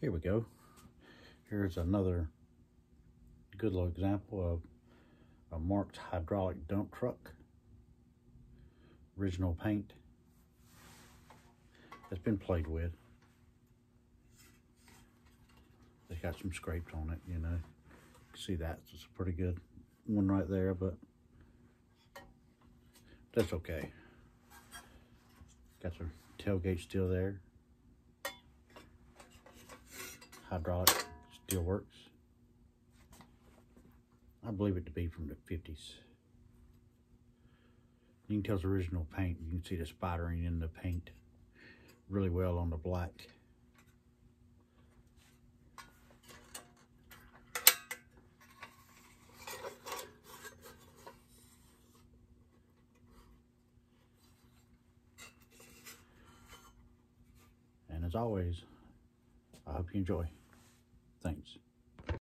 Here we go. Here's another good little example of a Marx hydraulic dump truck. Original paint. It's been played with. It's got some scrapes on it, you know. See that? It's a pretty good one right there, but that's okay. Got some tailgate still there. Hydraulic still works. I believe it to be from the 50s. You can tell it's original paint. You can see the spidering in the paint really well on the black. And as always, I hope you enjoy. Thanks.